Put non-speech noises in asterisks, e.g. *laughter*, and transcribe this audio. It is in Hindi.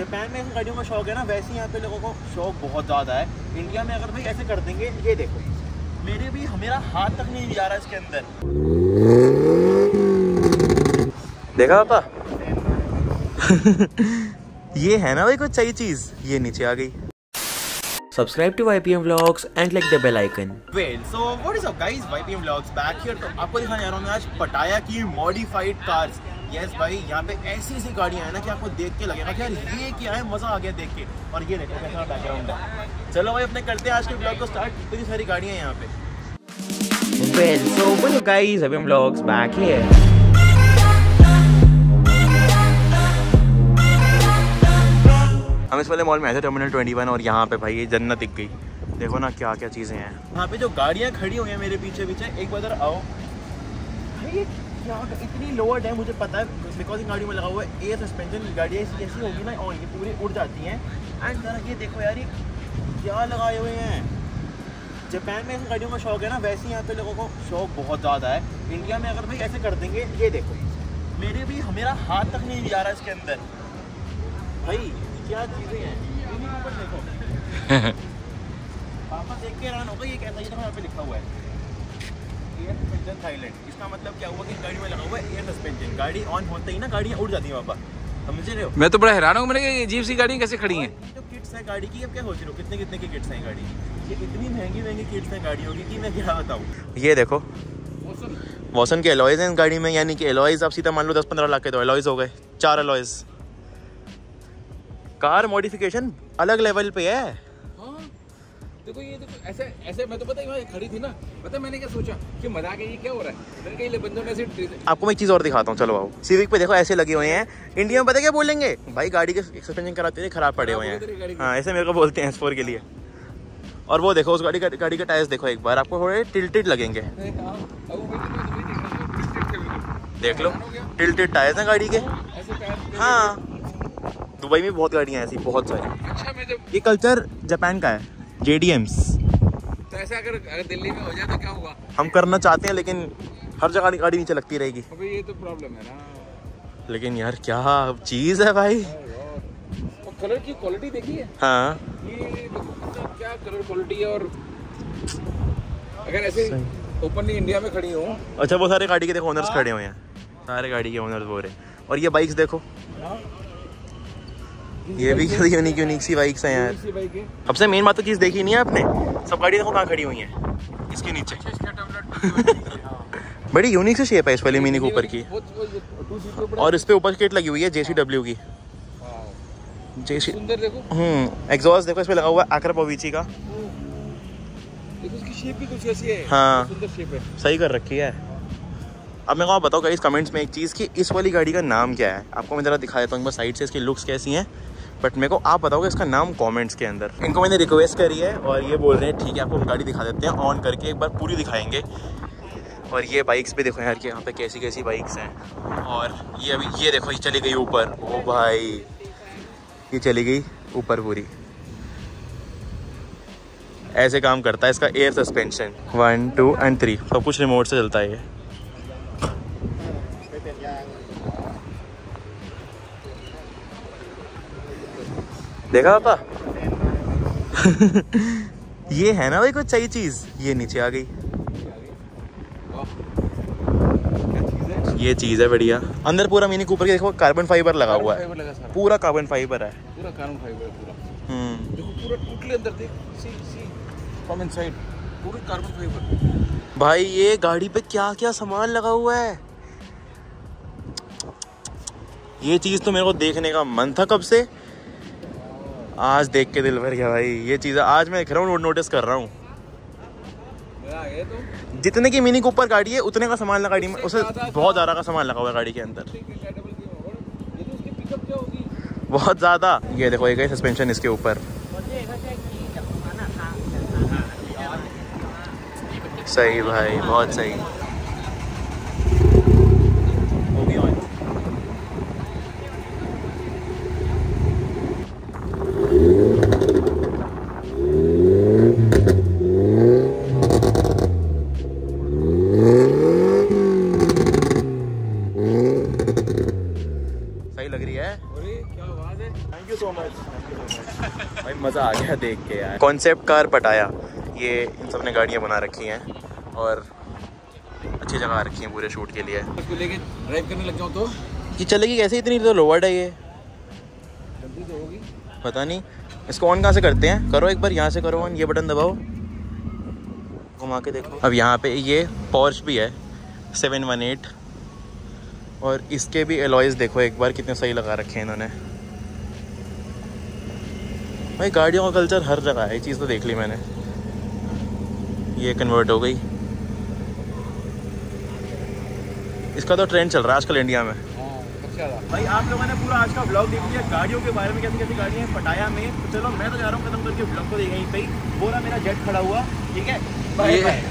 जापान में इन गाड़ियों का शौक है ना वैसे ही यहाँ पे लोगों को शौक बहुत ज़्यादा है। इंडिया में अगर भाई ऐसे कर देंगे ये देखो। मेरे भी मेरा हाथ तक नहीं जा रहा इसके अंदर। देखा पापा? *laughs* ये है ना भाई कुछ सही चीज़? ये नीचे आ गई। Subscribe to YPM Vlogs and click the bell icon. Well so what is up guys YPM vlogs back here तो आपको दिखाने जा रहा हूँ मैं आज पटाया की मॉडिफाइड कार्स यस भाई यहाँ पे ऐसी ऐसी गाड़ियाँ हैं ना कि आपको देख के लगेगा कि यार ये क्या है? मज़ा आ गया देख के। और ये देखो कैसा बैकग्राउंड है। चलो भाई अपने करते हैं आज के ब्लॉग को स्टार्ट इतनी सारी गाड़ियाँ हैं यहाँ पे। Well, so what up guys, YPM Vlogs back here. हम इस वाले मॉल में आए थे टर्मिनल 21 और यहाँ पे भाई ये जन्नत दिख गई। देखो ना क्या क्या चीज़ें हैं। यहाँ पे जो गाड़ियाँ खड़ी हुई हैं मेरे पीछे पीछे एक बार आओ। भाई ये क्या इतनी लोअर्ड है मुझे पता है बिकॉज़ इन गाड़ियों में लगा हुआ है एयर सस्पेंशन गाड़ियाँ ऐसी ऐसी होगी ना और ये पूरी उड़ जाती हैं। एंड जरा ये देखो यार ये क्या लगाए हुए हैं। जापान में इन गाड़ियों का शौक है ना वैसे ही यहाँ पे लोगों को शौक बहुत ज़्यादा है। इंडिया में अगर भाई ऐसे कर देंगे ये देखो। मेरे भी मेरा हाथ तक नहीं जा रहा इसके अंदर। भाई क्या चीज़ें हैं। देखो। *laughs* पापा देख के हैरान होगा ये कैसा ये देखो यहाँ पे लिखा हुआ है। एयर सस्पेंशन थाईलैंड इसका मतलब क्या हुआ कि गाड़ी में लगा हुआ है एयर सस्पेंशन गाड़ी ऑन होते ही ना गाड़ियाँ उड़ जाती हैं पापा समझ रहे हो? मैं तो बड़ा हैरान हूँ मैंने कहा ये अजीब सी गाड़ी कैसे खड़ी हैं? जो किट्स है गाड़ी की अब क्या सोच रहे हो? कितने कितने की किट्स हैं गाड़ी? ये इतनी महँगी महँगी किट्स हैं गाड़ियों की कि मैं क्या बताऊँ? ये देखो। वॉसन के एलॉयज हैं इस गाड़ी में यानी कि एलॉयज आप सीधा मान लो दस पंद्रह लाख के तो एलॉयज हो गए चार एलॉयज कार मॉडिफिकेशन अलग लेवल पे हाँ। देखो ये देखो ऐसे ऐसे मैं तो पता है खड़ी थी ना पता मैंने क्या सोचा कि मज़ाक है ये क्या हो रहा है मैंने कहा बंदों ने ऐसे आपको मैं एक चीज़ और दिखाता हूँ चलो आओ सिविक पे देखो ऐसे लगे हुए हैं इंडिया में पता क्या बोलेंगे भाई गाड़ी के सस्पेंशन कराते थे खराब पड़े हुए हैं हाँ ऐसे मेरे को बोलते हैं स्पोर के लिए और वो देखो उस गाड़ी का गाड़ी का टायर्स देखो एक बार आपको थोड़े टिल्टेड लगेंगे देख लो टिल्टेड टायर्स हैं गाड़ी के हाँ दुबई में बहुत गाड़ियाँ ऐसी बहुत सारी अच्छा मैं जब ये कल्चर जापान का है जे तो ऐसे अगर अगर दिल्ली में हो जाए तो क्या होगा हम करना चाहते हैं लेकिन हर जगह गाड़ी नीचे लगती रहेगी। अबे ये तो प्रॉब्लम है ना। लेकिन यार क्या चीज़ है भाई? और कलर की क्वालिटी देखिए हाँ? ये देखो मतलब क्या कलर क्वालिटी है और अगर ऐसे ओपनली इंडिया में खड़ी हो। अच्छा वो सारे गाड़ी के देखो ओनर्स खड़े हुए हैं। सारे गाड़ी के ओनर्स वो रहे। और ये बाइक्स देखो। ये भी यूनिक यूनिक सी बाइक्स हैं यार। इसी है। सबसे मेन बात तो चीज़ देखी नहीं है आपने? सब गाड़ी देखो कहाँ खड़ी हुई हैं। इसके नीचे। *laughs* बड़ी यूनिक सी शेप है इस वाली मिनी कूपर की। और इस पे ऊपर किट लगी हुई है जेसीडब्ल्यू की। देखो। हम्म एग्जॉस्ट देखो इस पे लगा हुआ है आकर पवीची का। ऐसी है। हाँ। है। सही कर रखी है। अब मेरे को आप बताओ गाइस कमेंट्स में एक चीज़ कि इस वाली गाड़ी का नाम क्या है? आपको मैं ज़रा दिखा देता हूँ साइड से इसकी लुक्स कैसी हैं। बट मेरे को आप बताओगे इसका नाम कमेंट्स के अंदर। इनको मैंने रिक्वेस्ट करी है और ये बोल रहे हैं, ठीक है, आपको हम गाड़ी दिखा देते हैं ऑन करके एक बार पूरी दिखाएँगे। और ये बाइक्स भी देखो यार, कि यहाँ पे कैसी कैसी बाइक्स हैं। और ये अभी, ये देखो, ये चली गई ऊपर। ओ भाई, ये चली गई ऊपर पूरी। ऐसे काम करता है इसका air suspension one two and three सब कुछ रिमोट से चलता है ये। देखा पापा? *laughs* ये है ना भाई कुछ सही चीज़? ये नीचे आ गई। ये चीज़ है बढ़िया। अंदर पूरा मिनी कूपर के देखो कार्बन फाइबर लगा हुआ है। पूरा कार्बन फाइबर है। पूरा कार्बन फाइबर है पूरा। हम्म। देखो पूरा टोटली अंदर देख सी सी फ्रॉम इनसाइड पूरा कार्बन फाइबर भाई ये गाड़ी पे क्या क्या सामान लगा हुआ है? ये चीज़ तो मेरे को देखने का मन था कब से। आज देख के दिल भर गया भाई। ये चीज़ आज मैं देख रहा हूँ नोटिस कर रहा हूँ। तो। जितने की मिनी कूपर गाड़ी है उतने का सामान लगा गाड़ी में। उसे बहुत ज़्यादा का सामान लगा हुआ है गाड़ी के अंदर। ये तो बहुत ज़्यादा। ये देखो एक सस्पेंशन इसके ऊपर। सही भाई बहुत सही सही लग रही है। अरे क्या आवाज़ है? थैंक यू सो मच भाई मज़ा आ गया देख के यार। कॉन्सेप्ट कार पटाया। ये इन सबने गाड़ियाँ बना रखी हैं और अच्छी जगह रखी हैं पूरे शूट के लिए। इसको लेके ड्राइव करने लग जाऊँ तो? ये चलेगी कैसे? इतनी तो लोवर्ड है ये। जल्दी तो होगी। पता नहीं। इसको ऑन कहाँ से करते हैं? करो एक बार यहाँ से करो ऑन ये बटन दबाओ। घुमा के देखो। अब यहाँ पे ये पॉर्च भी है। सेवन वन एट और इसके भी एलॉयज़ देखो एक बार कितने सही लगा रखे हैं इन्होंने। भाई गाड़ियों का कल्चर हर जगह है ये चीज़ तो देख ली मैंने। ये कन्वर्ट हो गई। इसका तो ट्रेंड चल रहा है आजकल इंडिया में। भाई आप लोगों ने पूरा आज का ब्लॉग देख लिया। गाड़ियों के बारे में कैसी कैसी गाड़ियाँ हैं पटाया में। तो चलो मैं तो जा रहा हूँ खत्म करके ब्लॉग को देख यहीं पे ही बोला मेरा जेट खड़ा हुआ ठीक है? Bye bye